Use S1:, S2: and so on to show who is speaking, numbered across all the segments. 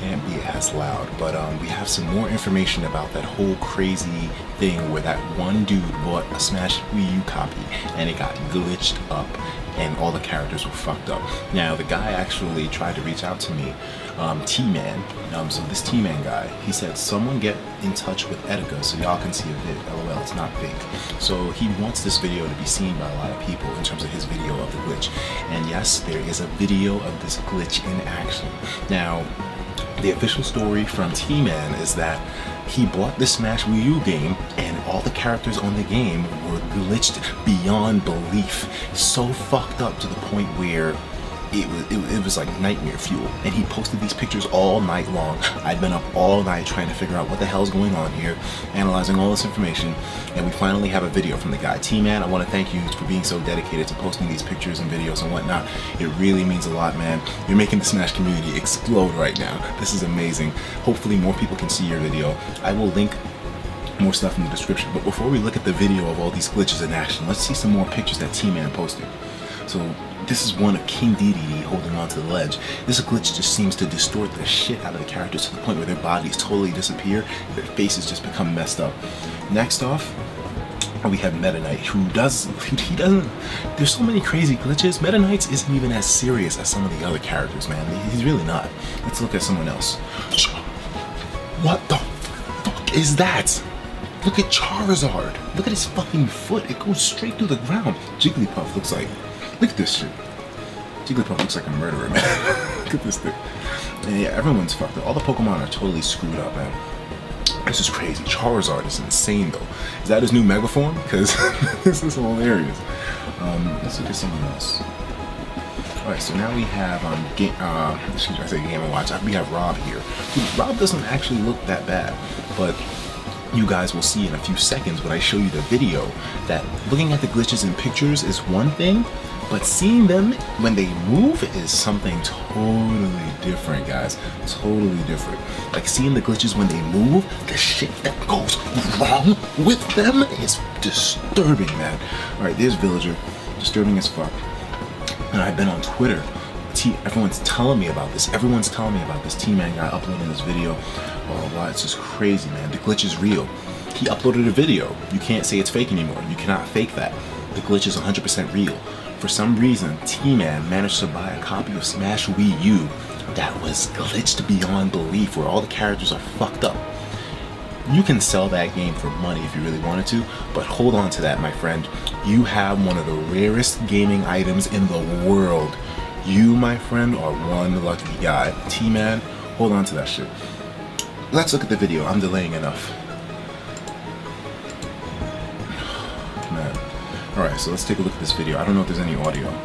S1: can't be as loud. But um, we have some more information about that whole crazy thing where that one dude bought a Smash Wii U copy and it got glitched up and all the characters were fucked up. Now the guy actually tried to reach out to me, um, T-Man. Um, so this T-Man guy, he said someone get in touch with Etika so y'all can see a vid. LOL, it's not fake. So he wants this video to be seen by a lot of people in terms of his video of the glitch. And yes, there is a video of this glitch in action. Now, the official story from T-Man is that he bought the Smash Wii U game and all the characters on the game were glitched beyond belief. So fucked up to the point where it was, it, it, was like nightmare fuel. And he posted these pictures all night long. I'd been up all night trying to figure out what the hell's going on here, analyzing all this information, and we finally have a video from the guy. T-Man, I want to thank you for being so dedicated to posting these pictures and videos and whatnot. It really means a lot, man. You're making the Smash community explode right now. This is amazing. Hopefully more people can see your video. I will link more stuff in the description. But before we look at the video of all these glitches in action, let's see some more pictures that T-Man posted. So this is one of King Dedede holding onto the ledge. This glitch just seems to distort the shit out of the characters to the point where their bodies totally disappear, their faces just become messed up. Next off, we have Meta Knight, who does, he doesn't, there's so many crazy glitches. Meta Knight isn't even as serious as some of the other characters, man. He's really not. Let's look at someone else. What the fuck is that? Look at Charizard. Look at his fucking foot. It goes straight through the ground. Jigglypuff looks like Look at this shit. Jigglypuff looks like a murderer, man. Look at this thing. And yeah, everyone's fucked up. All the Pokemon are totally screwed up, man. This is crazy. Charizard is insane, though. Is that his new Mega Form? Because this is hilarious. Um, let's look at someone else. Alright, so now we have, um, uh, excuse me, I say Game & Watch. We have Rob here. Dude, Rob doesn't actually look that bad, but you guys will see in a few seconds when I show you the video that looking at the glitches in pictures is one thing, but seeing them when they move is something totally different, guys. Totally different. Like seeing the glitches when they move, the shit that goes wrong with them is disturbing, man. All right, there's Villager, disturbing as fuck. And I've been on Twitter. Everyone's telling me about this. Everyone's telling me about this T-Man guy uploading this video. Oh, wow, it's just crazy, man. The glitch is real. He uploaded a video. You can't say it's fake anymore. You cannot fake that. The glitch is 100% real. For some reason, T-Man managed to buy a copy of Smash Wii U that was glitched beyond belief where all the characters are fucked up. You can sell that game for money if you really wanted to, but hold on to that, my friend. You have one of the rarest gaming items in the world. You, my friend, are one lucky guy. T-Man, hold on to that shit. Let's look at the video. I'm delaying enough. Alright, so let's take a look at this video. I don't know if there's any audio,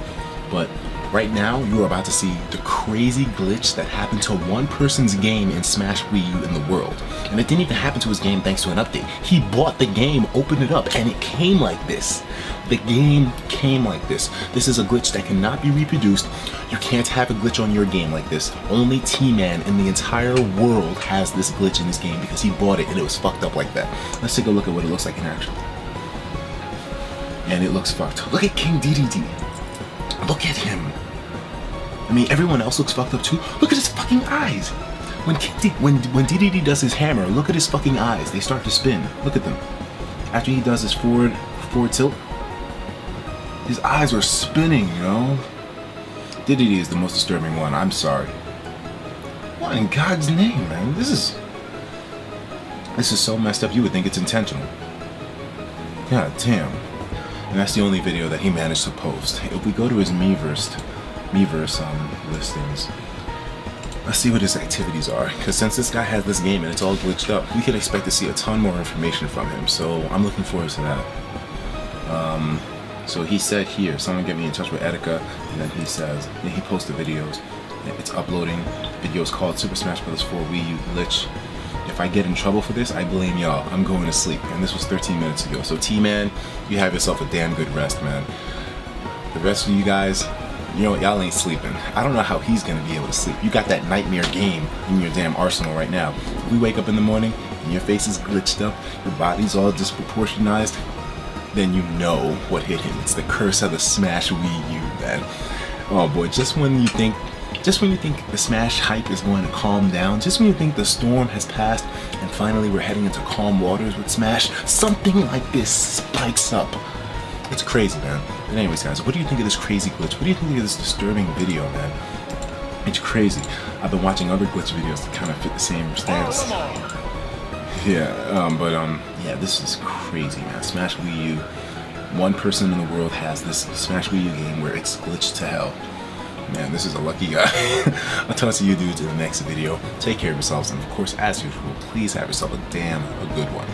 S1: but right now you are about to see the crazy glitch that happened to one person's game in Smash Wii U in the world. And it didn't even happen to his game thanks to an update. He bought the game, opened it up, and it came like this. The game came like this. This is a glitch that cannot be reproduced. You can't have a glitch on your game like this. Only T-Man in the entire world has this glitch in his game because he bought it and it was fucked up like that. Let's take a look at what it looks like in action and it looks fucked. Up. Look at King Dedede. Look at him. I mean, everyone else looks fucked up too. Look at his fucking eyes. When King D when when Dedede does his hammer, look at his fucking eyes. They start to spin. Look at them. After he does his forward forward tilt, his eyes are spinning, you know. Dedede is the most disturbing one. I'm sorry. What in God's name, man? This is this is so messed up. You would think it's intentional. God damn. And that's the only video that he managed to post. If we go to his Miiverse, Miiverse um, listings, let's see what his activities are. Because since this guy has this game and it's all glitched up, we can expect to see a ton more information from him. So I'm looking forward to that. Um, so he said here, someone get me in touch with Etika, and then he says, then he posted videos. It's uploading videos called Super Smash Bros. 4 Wii U Glitch if I get in trouble for this, I blame y'all. I'm going to sleep. And this was 13 minutes ago. So T-Man, you have yourself a damn good rest, man. The rest of you guys, you know y'all ain't sleeping. I don't know how he's gonna be able to sleep. You got that nightmare game in your damn arsenal right now. We wake up in the morning and your face is glitched up, your body's all disproportionized, then you know what hit him. It's the curse of the Smash Wii U, man. Oh boy, just when you think just when you think the Smash hype is going to calm down, just when you think the storm has passed and finally we're heading into calm waters with Smash, something like this spikes up. It's crazy, man. But anyways, guys, what do you think of this crazy glitch? What do you think of this disturbing video, man? It's crazy. I've been watching other glitch videos that kind of fit the same stance. Yeah, um, but um, yeah, this is crazy, man. Smash Wii U. One person in the world has this Smash Wii U game where it's glitched to hell. Man, this is a lucky guy. I'll talk to you dudes in the next video. Take care of yourselves, and of course, as usual, please have yourself a damn a good one.